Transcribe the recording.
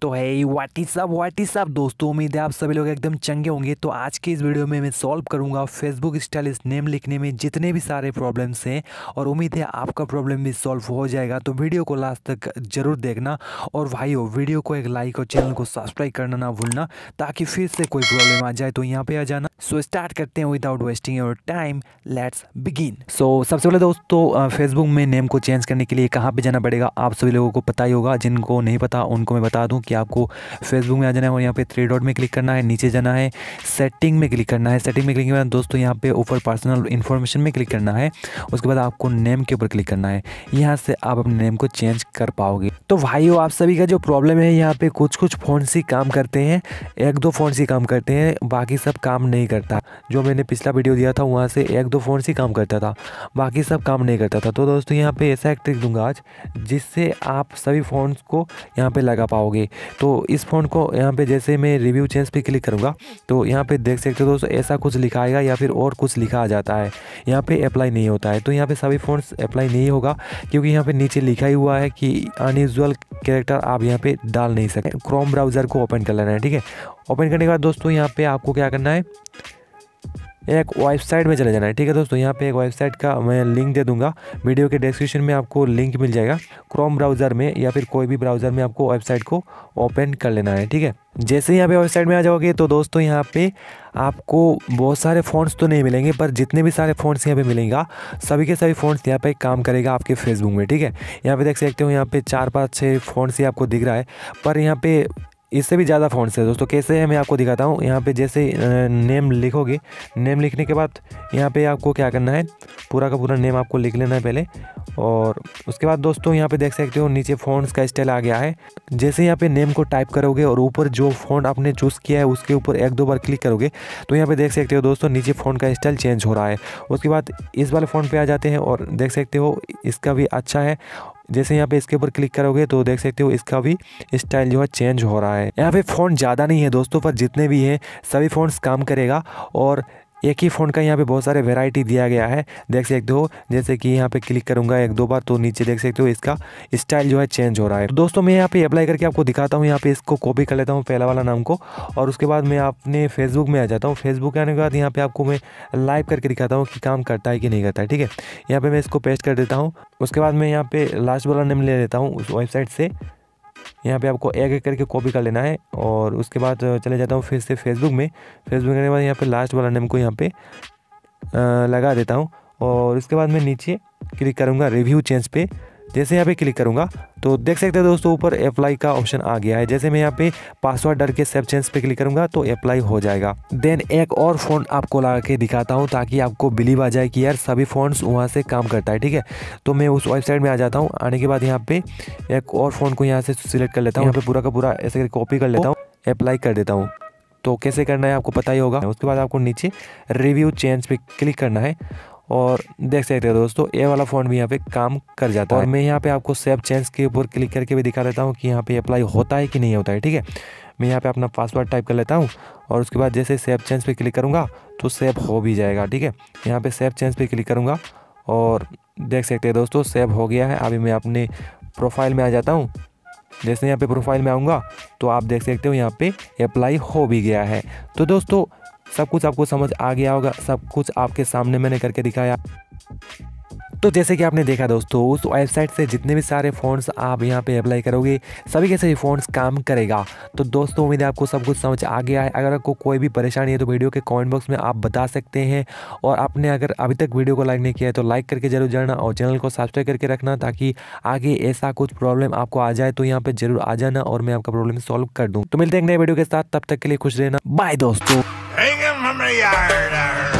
तो है वाटी साहब दोस्तों, उम्मीद है आप सभी लोग एकदम चंगे होंगे। तो आज के इस वीडियो में मैं सॉल्व करूँगा फेसबुक स्टाइलिश नेम लिखने में जितने भी सारे प्रॉब्लम्स हैं और उम्मीद है आपका प्रॉब्लम भी सॉल्व हो जाएगा। तो वीडियो को लास्ट तक ज़रूर देखना और भाइयों, वीडियो को एक लाइक और चैनल को सब्सक्राइब करना ना भूलना ताकि फिर से कोई प्रॉब्लम आ जाए तो यहाँ पे आ जाना। सो स्टार्ट करते हैं without wasting your time let's begin so सबसे पहले दोस्तों फेसबुक में नेम को चेंज करने के लिए कहाँ पे जाना पड़ेगा? आप सभी लोगों को पता ही होगा, जिनको नहीं पता उनको मैं बता दूँ कि आपको फेसबुक में आ जाना है और यहाँ पे थ्री डॉट में क्लिक करना है, नीचे जाना है सेटिंग में क्लिक करना है। सेटिंग में क्लिक करना है दोस्तों यहाँ पे ऊपर पर्सनल इन्फॉर्मेशन में क्लिक करना है, उसके बाद आपको नेम के ऊपर क्लिक करना है। यहाँ से आप अपने नेम को चेंज कर पाओगे। तो भाइयों, आप सभी का जो प्रॉब्लम है, यहाँ पे कुछ कुछ फ़ोन ही काम करते हैं, एक दो फ़ोन ही काम करते हैं, बाकी सब काम नहीं करता। जो मैंने पिछला वीडियो दिया था, वहाँ से एक दो फ़ोन ही काम करता था, बाकी सब काम नहीं करता था। तो दोस्तों, यहाँ पे ऐसा एक ट्रिक दूँगा आज, जिससे आप सभी फ़ोन्स को यहाँ पे लगा पाओगे। तो इस फ़ोन को यहाँ पे जैसे मैं रिव्यू चेंज पे क्लिक करूँगा तो यहाँ पे देख सकते हो दोस्तों, ऐसा कुछ लिखा आएगा या फिर और कुछ लिखा आ जाता है। यहाँ पे अप्लाई नहीं होता है तो यहाँ पे सभी फ़ोन अप्लाई नहीं होगा, क्योंकि यहाँ पे नीचे लिखा ही हुआ है कि अनयूजल कैरेक्टर आप यहाँ पे डाल नहीं सकते। क्रोम ब्राउज़र को ओपन कर लेना है, ठीक है? ओपन करने के बाद दोस्तों, यहाँ पे आपको क्या करना है? एक वेबसाइट में चले जाना है। ठीक है दोस्तों, यहाँ पे एक वेबसाइट का मैं लिंक दे दूँगा। वीडियो के डिस्क्रिप्शन में आपको लिंक मिल जाएगा। क्रोम ब्राउज़र में या फिर कोई भी ब्राउज़र में आपको वेबसाइट को ओपन कर लेना है। ठीक है? जैसे यहाँ पे वेबसाइट में आ जाओगे तो दोस्तों यहाँ पे आपको बहुत सारे फ़ोन्स तो नहीं मिलेंगे, पर जितने भी सारे फ़ोन्स यहाँ पे मिलेंगे, सभी के सभी फ़ोन्स यहाँ पे काम करेगा आपके फेसबुक में। ठीक है? यहाँ पे देख सकते हो, यहाँ पे चार पाँच छः फ़ोन्स ही आपको दिख रहा है। पर यहाँ पे इससे भी ज़्यादा फ़ॉन्ट्स है। दोस्तों, कैसे है, मैं आपको दिखाता हूँ। यहाँ पे जैसे नेम लिखोगे नेम लिखने के बाद यहाँ पे आपको क्या करना है, पूरा का पूरा नेम आपको लिख लेना है पहले। और उसके बाद दोस्तों, यहाँ पे देख सकते हो, नीचे फ़ॉन्ट्स का स्टाइल आ गया है। जैसे यहाँ पे नेम को टाइप करोगे और ऊपर जो फ़ॉन्ट आपने चूज़ किया है, उसके ऊपर एक दो बार क्लिक करोगे तो यहाँ पे देख सकते हो दोस्तों, नीचे फ़ॉन्ट का स्टाइल चेंज हो रहा है। उसके बाद इस वाले फ़ोन पर आ जाते हैं और देख सकते हो, इसका भी अच्छा है। जैसे यहाँ पे इसके ऊपर क्लिक करोगे तो देख सकते हो इसका भी स्टाइल जो है चेंज हो रहा है। यहाँ पे फ़ोन ज़्यादा नहीं है दोस्तों, पर जितने भी हैं, सभी फ़ोन काम करेगा और एक ही फ़ोन का यहाँ पे बहुत सारे वैरायटी दिया गया है। देख सकते हो, जैसे कि यहाँ पे क्लिक करूँगा एक दो बार तो नीचे देख सकते हो इसका स्टाइल जो है चेंज हो रहा है। दोस्तों, मैं यहाँ पे अप्लाई करके आपको दिखाता हूँ, यहाँ पे इसको कॉपी कर लेता हूँ पहला वाला नाम को और उसके बाद मैं अपने फेसबुक में आ जाता हूँ। फेसबुक आने के बाद यहाँ पे आपको मैं लाइव करके दिखाता हूँ कि काम करता है कि नहीं करता है, ठीक है? यहाँ पर मैं इसको पेस्ट कर देता हूँ। उसके बाद मैं यहाँ पे लास्ट वाला नेम ले लेता हूँ उस वेबसाइट से। यहाँ पे आपको एक एक करके कॉपी कर लेना है और उसके बाद चले जाता हूँ फिर से फेसबुक में। फेसबुक करने के बाद यहाँ पे लास्ट वाला नेम को यहाँ पे लगा देता हूँ और उसके बाद मैं नीचे क्लिक करूँगा रिव्यू चेंज पे। जैसे यहाँ पे क्लिक करूँगा तो देख सकते हैं दोस्तों ऊपर अप्लाई का ऑप्शन आ गया है। जैसे मैं यहाँ पे पासवर्ड डर के सेव चेंज पे क्लिक करूँगा तो अप्लाई हो जाएगा। देन एक और फ़ोन आपको लगा के दिखाता हूँ ताकि आपको बिलीव आ जाए कि यार सभी फ़ोन्स वहाँ से काम करता है, ठीक है? तो मैं उस वेबसाइट में आ जाता हूँ। आने के बाद यहाँ पे एक और फ़ोन को यहाँ से सिलेक्ट कर लेता हूँ। यहाँ पे पूरा का पूरा ऐसे कॉपी कर लेता हूँ अप्लाई कर देता हूँ। तो कैसे करना है आपको पता ही होगा। उसके बाद आपको नीचे रिव्यू चेंज पे क्लिक करना है। और देख सकते हो दोस्तों ये वाला फ़ोन भी यहाँ पे काम कर जाता है। और मैं यहाँ पे आपको सेव चेंज के ऊपर क्लिक करके भी दिखा देता हूँ कि यहाँ पे अप्लाई होता है कि नहीं होता है ठीक है? मैं यहाँ पे अपना पासवर्ड टाइप कर लेता हूँ और उसके बाद जैसे सेव चेंज पे क्लिक करूँगा तो सेव हो भी जाएगा ठीक है? यहाँ पे सेव चेंज पे क्लिक करूँगा और देख सकते हैं दोस्तों सेव हो गया है। अभी मैं अपने प्रोफ़ाइल में आ जाता हूँ। जैसे यहाँ पे प्रोफ़ाइल में आऊँगा तो आप देख सकते हो यहाँ पे अप्लाई हो भी गया है। तो दोस्तों सब कुछ आपको समझ आ गया होगा, सब कुछ आपके सामने मैंने करके दिखाया। तो जैसे कि आपने देखा दोस्तों, उस वेबसाइट से जितने भी सारे फ़ोन्स आप यहाँ पे अप्लाई करोगे, सभी के सभी फ़ोन्स काम करेगा। तो दोस्तों, उम्मीद है आपको सब कुछ समझ आ गया है। अगर आपको कोई भी परेशानी है तो वीडियो के कमेंट बॉक्स में आप बता सकते हैं। और आपने अगर अभी तक वीडियो को लाइक नहीं किया है तो लाइक करके ज़रूर जाना और चैनल को सब्सक्राइब करके रखना ताकि आगे ऐसा कुछ प्रॉब्लम आपको आ जाए तो यहाँ पर ज़रूर आ जाना और मैं आपका प्रॉब्लम सॉल्व कर दूँ। तो मिलते हैं नए वीडियो के साथ, तब तक के लिए खुश रहना। बाय दोस्तों। Hang him from the yard.